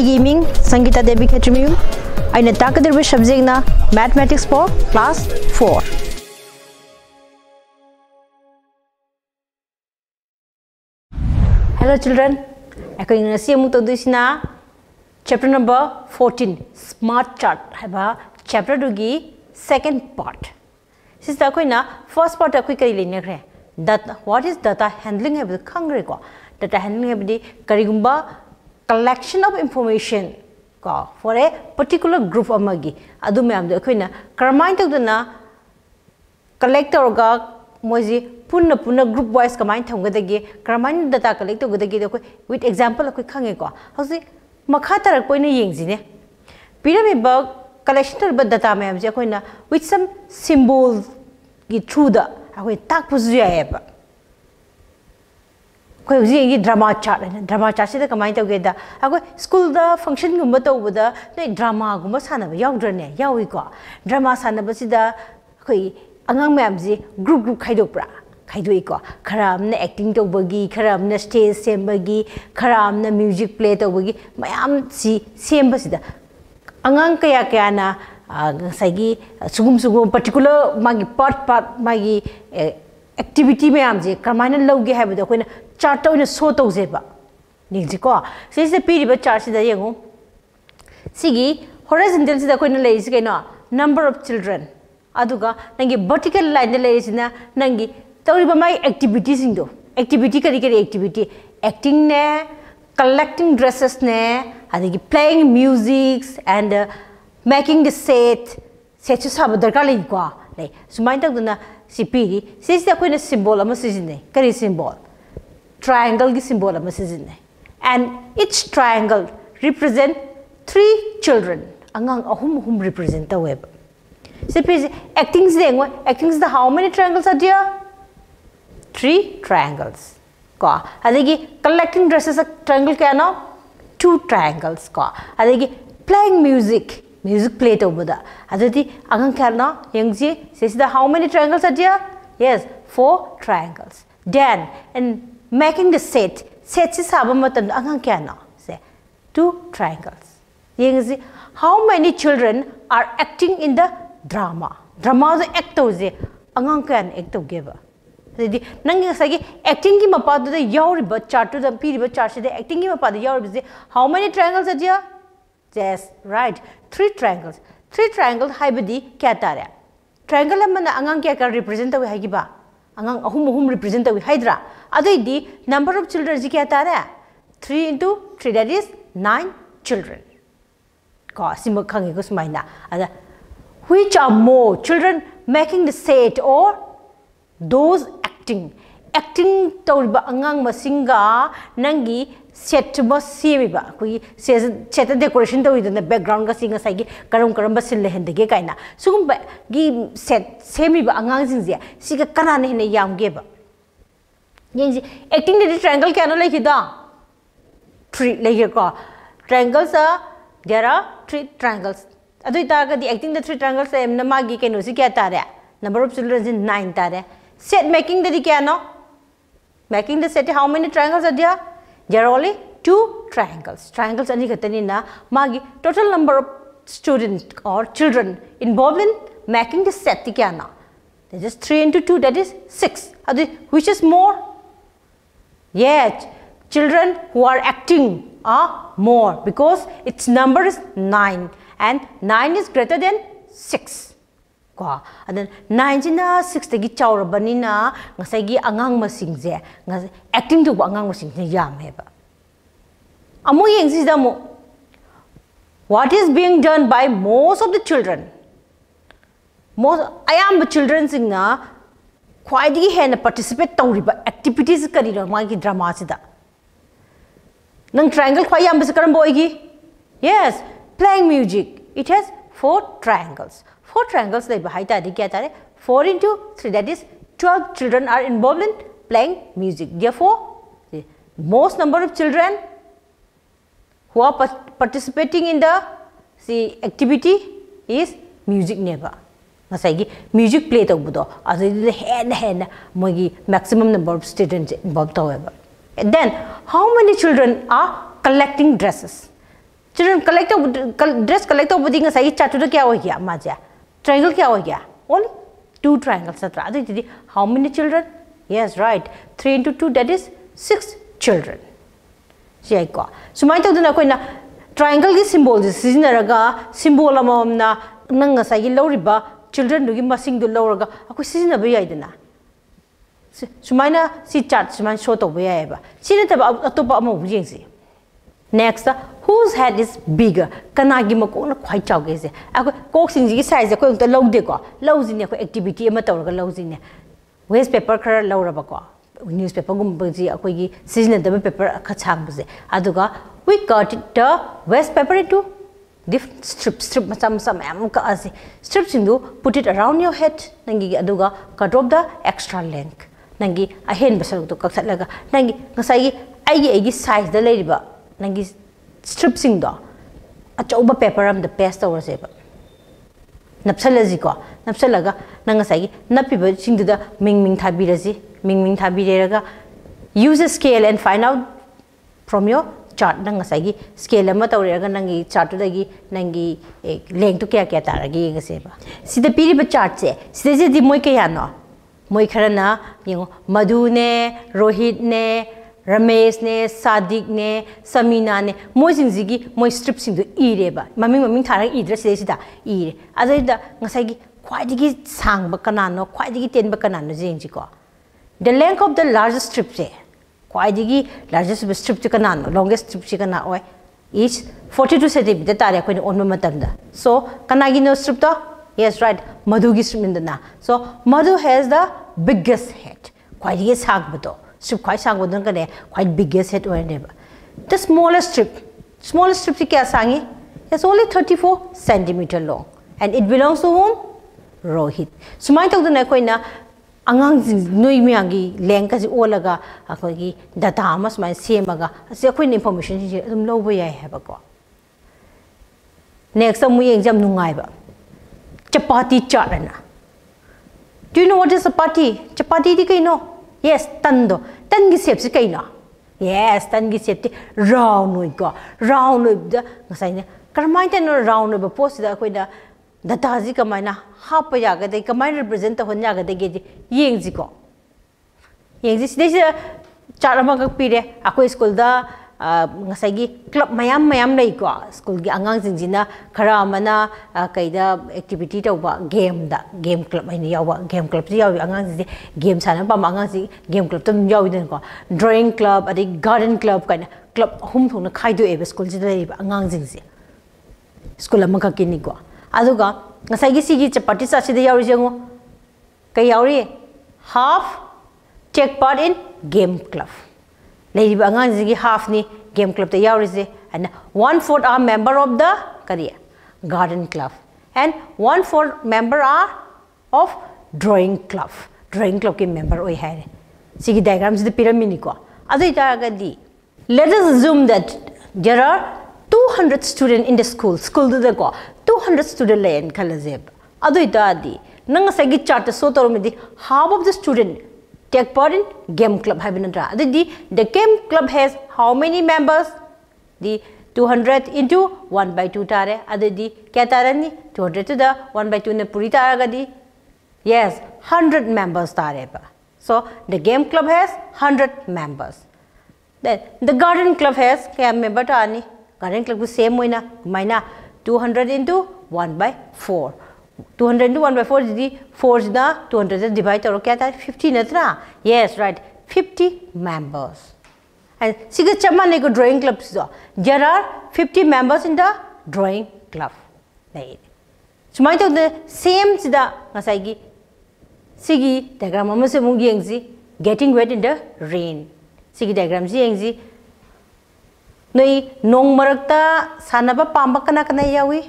इमिंग संगीता देवी खेचमियम आई ताकदर भी सब्जेक्ट ना mathematics for class four hello children एक मुतना chapter number fourteen smart chart है चैप्टर टूगी सेकेंड पार्ट सिस्टर अखोई फ़र्स्ट पार्ट अखोई कई लेने दत व्हाट इज़ दाता हैंडलिंग है खंग्रेको दाता हैंडलिंग कहींगुब collection of information. Ka for a particular group amagi adu me amde akhina karmain tak dana collect orga moji punna punna group wise kamain thamgadagi karmain data collect gadagi ko with example ko khange ko. Hosi makha tarak ko ne yengji ne pirami ba collection ba data me amje akhina with some symbol gi through the akhoi tak puzu ya ba ko yuzi yi drama cha drama cha shi da kamai ta ge da. A ko school da function gum to bu da ne drama gum sa na yaw dr ne yaw wi ko drama sa na ba si da ko angang ma'am ji group group khai do pra khaidoi ko kharam na acting to bagi kharam na stage sem bagi kharam na music play to bagi mayam si sem basida angang kaya kaya na sagi sugum sugum particular magi part part magi eh, activity ma'am से कमायन लौगे है chart show तौजेब निको से पीब chart सिगी horizontal से कइनो नंबर ऑफ़ चिल्ड्रन नंगी वर्टिकल लाइन लेरिसना नंगी तौरिबा माई एक्टिविटी एक्टिविटी करी करी एक्टिविटी एक्टिंग ने collecting dresses ne adigi playing musics and uh, making the set set su sab darkar lai duna symbol triangle gi symbol ama sijine and each triangle represent three children angang ahum ahum represent the web si piri acting zengwa acting the how many triangles are there three triangles ko adigi collecting dresses a triangle kya no music play to boda adati angang karna yengji says the how many triangles are there yes four triangles then in making the set set is abamatan angang karna say two triangles yengji how many children are acting in the drama drama the act to je angang kan act to give adati nang sagi acting ki mapadu da yauriba chart to the piriba chart se acting ki mapadu yauriba how many triangles are there Yes, right. Three triangles. Three triangles haibadi kya tare? Triangle amana angang kya kar represent tawi haigiba? Angang ahum ahum represent tawi haidra. Adai di number of children ji kya tare? 3 into 3 that is 9 children. Ka simba khangi ko sumaina. Ada which are more children making the set or those acting acting tawriba angang masinga nangi set ma semiba kui set decoration tawi dana background ga singa sai gi karam karam ba sil hen de ge kaina. Sugum ba gi set semi ba angang jing je siga kana ne ne yam ge ba. Yin ji acting de triangle kya no le khida three le ge ko. Triangles are there are three triangles. Adoi ta ga di acting the three triangles em na ma gi ke no si kya ta re number of children is 9 ta re set making de di kya no making the set how many triangles are there there are only two triangles. Triangles ani gatani na magi total number of students or children involved in making the set kya na? That is 3 into 2 that is 6 which is more? Yes children who are acting are more because its number is 9 and 9 is greater than 6 ko adan 9 na 6 tagi chaurabani na ngasai gi angang masing je ngasai acting tu angang masing ne yam he ba amu yeng si da mo what is being done by most of the children most i am the children sing na khwaidi hen participate tawriba activities kari ro ma gi drama si da nang triangle khwai yam bis karam boy gi yes playing music it has four triangles four triangles like height adi kya tare 4 into 3 that is 12 children are involved in playing music therefore the most number of children who are participating in the see activity is music neighbor ngasai music play tawbudo adu hen hen mogi maximum number of students involved taweba and then how many children are collecting dresses children collect dress collect over sai chatu da kya ho gaya ma ja yes right 3 into 2 that is 6 children si ai ko sumai ta duna ko na triangle gi symbol ji sizinaraga symbol amamna nang sai gi loriba children du gi masing du loraga akoi sizinaba yai dana sumaina whose head is bigger? Kana gi ma ko na khwai chaw ge se a ko ko sing ji size ko ta lo de ko. Lo ji ne ko activity ma taw ga lo ji ne waste paper khar lo ra ba ko. Newspaper gum ba ji a ko gi season da paper kha chang bu se adu ga we cut the waste paper into different strip strip ma sam sam am ka as strip sing do put it around your head. Nangi adu ga cut off the extra length. Nangi a hen ba sa to ka sat la ga nangi ngasai gi ai gi ai gi size da le ba. Nangi strip sing do a choba paper am the paste over se napsala ji ko napsala ga nang sa gi napi ba sing da ming ming thabi ra ji ming ming thabi re ga use a scale and find out from your chart nang sa gi scale ma taw re ga nang gi chart da gi nang gi ek leng to kya kya ta ra gi ga se ba si da piri ba chart se si da ji di moi ke ya no moi khara na yeng madhu ne rohit ne Ramesh ने सादिक ने समीना ने मोजिंगी मोई strip सिंह इरेब ममिंग ममिंग थारा इद्र सिदा इरे ngसाई ख्वाइदगी सांग कनानो ख्वाइदगी तेन कनानो जेंजिको the length of the largest strip से ख्वाइदगी लार्जेस्ट स्ट्रिप से कनानो लॉन्गेस्ट स्ट्रिप से कना ओए each 42 centimeter tare ko ni onma matamda so kanagi no strip to? Yes, right. Madhu gi strip indana so, madhu has the biggest head. ख्वाइदगी सांग strip quite sang wouldn't get quite biggest hit or endeavor. The smallest strip, smallest strip kya sangi it's only 34 centimeter long and it belongs to whom? Rohit. So my talk koi na, angang nui mi angi leng ka ji olaga ako gi data mas mai semaga ase akoi information si dum lo bo yai haba ko. Next amu yeng jam nungai ba. Chapati chart na. Do you know what is chapati? Chapati di kaino? एस तन तन सेप् किन एस तन सेप्टी राउन्को round गसैले करमो राउन्ड पोट डता कम हप्पे कम रिप्रजेटनगदेक यदि chart अिरे Akul ngasagi club mayam mayam lei ko school gi angang jing jina khara mana kaida activity ta ba game da game club ai ni game club ji yawi angang ji game sana pa angang ji game club to yawi den kwa drawing club adi garden club kan club hum thong na khai do e school ji lei angang jing ji school amaka kini kwa aduga ngasai gi si gi chapati sa si de yawi jengo kai ri half take part in game club lady bangan zigi half ni game club the yawri and one fourth are member of the kariya garden club. And one fourth member are of drawing club. Drawing club ki member oi hai. Zigi diagram zi the pyramid ni kwa adu ita agadi let us assume that there are 200 students in the school. School do the kwa 200 student lay in kala zeb. Adu ita adi nanga sagi chart so taro midi half of the student the take part in game club haibinadra the the game club has how many members? The 200 into 1 by 2 tare. Adadi kya tarani 200 to the 1 by 2 ne puri taragadi yes 100 members tare ba so the game club has 100 members. Then the garden club has kya member tani garden club same hoina. Maina 200 into 1 by 4 200 into 1 by 4 is the 4 is the 200 is divided or क्या था 50 नतना yes right 50 members and siga chama ne ko drawing club so there are 50 members in the drawing club nei sumai to the same sida ngasai yeng ji getting wet in the rain sigi diagram ji yeng ji noi nong marakta sanaba pamba kana kana yawi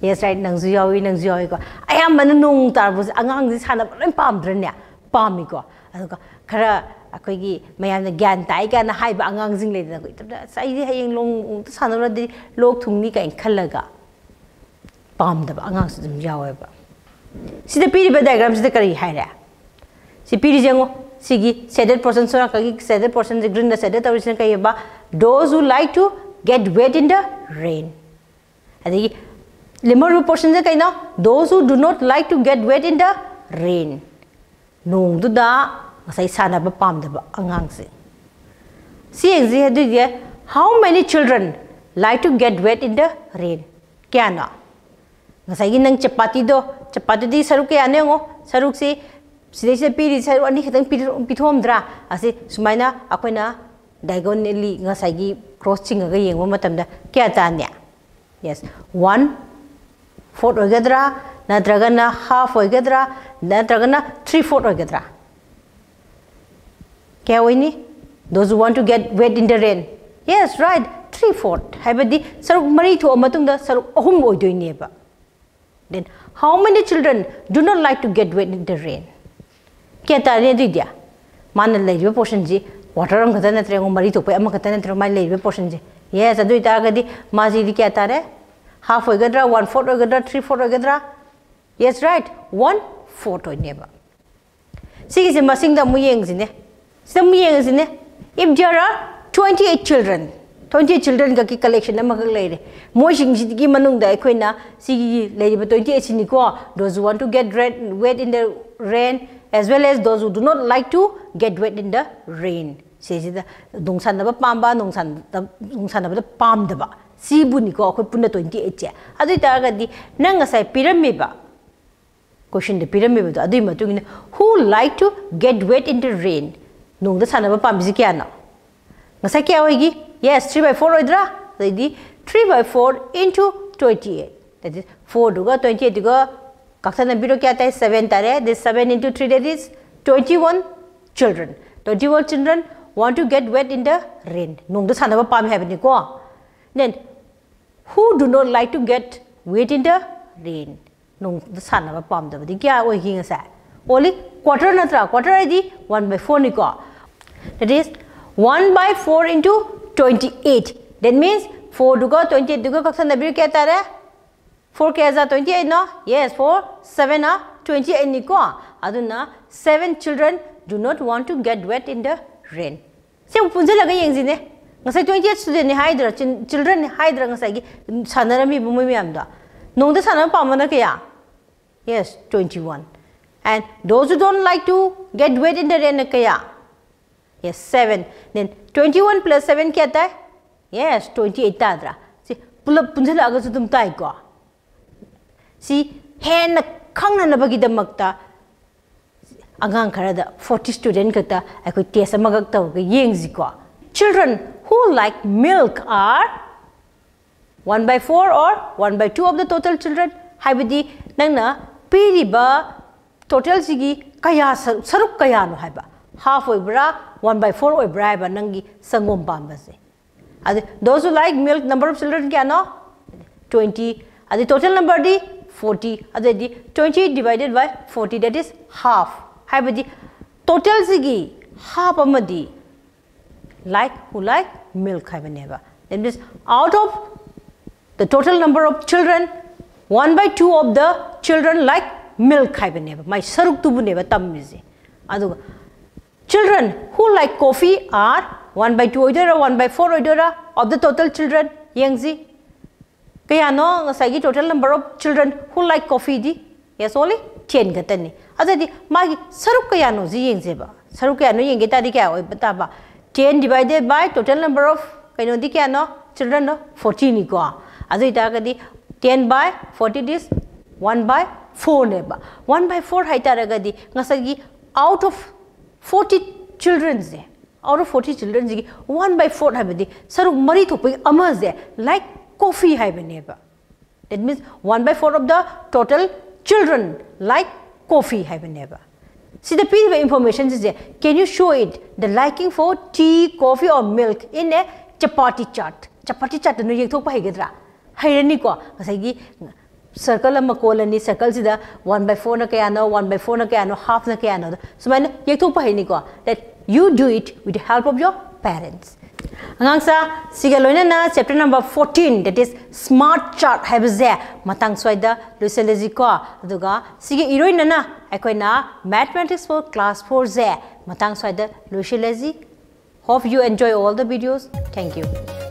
yes right nang zu yawi nang zu yawi ko. Ayam man nung tar bu angang ji sana loi pam dren ya pam mi ko aduga khara akhoi gi mayam na gyan tai ga na hai ba angang jing le na ko ta sai di hayeng long ta sana ra di lok thung ni ka in khalaga pam da angang su dum yawi ba? Si da piri ba diagram si da kari hai ra si piri jengo si gi shaded portion so ka gi shaded portion ji green da shaded original kai ba? Those who like to get wet in the rain. And lemmer portion je kaino those who do not like to get wet in the rain. Nong du da masai sana ba pam da ba angang se. Si exi hadu ge how many children like to get wet in the rain? Kaya na? Masai gi nang chapati do chapati di saru kya ne ngo. Saruk si sidai se piri saru ani khitang piri pithom dra. Na sumaina akoina diagonally ngasai gi crossing ching ga yengwa matam da. Kya yes. One fourth होगद्रा नत्रगना half होगद्रा नत्रगना three fourth होगद्रा क्या होनी those who want to get wet in the rain yes right three fourth habadi saruk mari thu amatung da saruk ahum oidoini ba then how many children do not like to get wet in the rain keta re di dia mana lai yo portion ji water ang khata na tre ngom mari thu pe am khata na tre mai lai yo portion ji yes adu ita ga di ma ji di kya ta re half oigadra, one fourth oigadra, three fourth oigadra. Yes, right. One fourth oigneba. See, is a masing the muyengs in Some muyengs in If there are 28 children, 28 children ga ki collection ama ga lere. Moi sing si gi manung da ekoi na si lere ba 28 sin ko those who want to get wet in the rain as well as those who do not like to get wet in the rain. Se si da dong san da ba pam ba dong san da dong san da ba pam da ba. ꯁꯤꯕꯨꯅꯤꯀꯣ ꯑꯩꯈꯣꯏ ꯄꯨꯟꯅ twenty ꯑꯩꯠꯁꯦ ꯑꯗꯨ ꯑꯣꯏꯇꯥꯔꯒꯗꯤ ꯅꯪ ꯉꯁꯥꯏ ꯄꯤꯔꯝꯃꯤꯕ ꯀꯣꯏꯁꯟꯗ ꯄꯤꯔꯝꯃꯤꯕꯗꯣ ꯑꯗꯨꯒꯤ ꯃꯇꯨꯡ ꯏꯟꯅ ꯍꯨ ꯂꯥꯏꯛ ꯇꯨ ꯒꯦꯠ ꯋꯦꯠ ꯏꯟ ꯗ ꯔꯦꯟ ꯅꯣꯡꯗ ꯁꯥꯟꯅꯕ ꯄꯥꯝꯕꯤꯁꯤ ꯀꯌꯥꯅꯣ ꯉꯁꯥꯏ ꯀꯌꯥ ꯑꯣꯏꯒꯤ ꯌꯦꯁ ꯊ꯭ꯔꯤ ꯕꯥꯏ ꯐꯣꯔ ꯑꯣꯏꯗ꯭ꯔꯥ ꯑꯗꯩꯗꯤ three by four into twenty eight date is ꯐꯣꯔꯗꯨꯒ twenty ꯑꯩꯠꯇꯨꯒ ꯀꯛꯊꯠꯅꯕꯤꯔꯣ ꯀꯌꯥ ꯇꯥꯏ ꯁꯕꯦꯟ ꯇꯥꯔꯦ dish seven into three date is twenty one children 21 children want to get wet in the rain nong da sana ba pam have ni ko Then, who do not like to get wet in the rain? No, the sun of a palm, the kya or is that only quarter natra quarter id one by four niko. That is one by four into twenty eight. That means four duga twenty eight duga kaksan the brick at a four kaza twenty eight no? Yes, four seven a twenty eight niko. Aduna seven children do not want to get wet in the rain. Say, punzalaga yang zine. Ni ko aduna 7 children do not want to get wet in the rain se punje laga yengji ne ngasai 28 student ni haidra children ni haidra ngasai gi sanarami bu mi am da nong da sanam pamana kya yes 21 and those who don't like to get wet in the rain kya yes 7 then 21 plus 7 kya ta yes 28 ta dra si pulap punje laga su tum tai ko si hen khangna na bagi damakta angang khara da 40 student ka ta ai test amagak yengji ko Children who like milk are 1 by 4 or 1 by 2 of the total children. Haibidi nangna piri ba total jigi kaya saruk kaya no haiba. Half oibra, 1 by 4 oibra haiba nangi sangom bamba se. Those who like milk number of children kya no? 20. Adi total number di 40. Adi di 20 divided by 40 that is half. Haibidi total jigi half amadi. di. Like who like milk haibaneba that means out of the total number of children 1 by 2 of the children like milk haibaneba my saruk tubu neba tammizi adu children who like coffee are 1 by 2 oidora 1 by 4 oidora of the total children yangzi kaya no ngasagi total number of children who like coffee di yes only 10 gatani adadi magi saruk kaya no ji yengse ba saruk kaya no yenge ta di oi bata ba 10 divided by total number of kaino di kya no children no 14 ni ko adu ita ga di 10 by 40 is 1 by 4 ne ba 1 by 4 hai ta ga di ngasagi out of 40 children ze out of 40 children ji 1 by 4 hai ba di saruk mari thopai ama ze like coffee hai ba ba that means 1 by 4 of the total children like coffee have never. See the piece of information is there. Can you show it the liking for tea, coffee or milk in a chapati chart? Chapati chart no yek thok pa hegedra. Hairani ko ngasai circle ama kolani circle sida 1 by 4 na kaya no 1 by 4 na kaya half na kaya so man yek thok pa haini ko that you do it with the help of your parents. Angang sa siga loina na chapter number 14 that is smart chart have habze matang swaida luiseleji ko aduga siga iroina na akoina mathematics for class 4 ze matang swaida luiseleji hope you enjoy all the videos thank you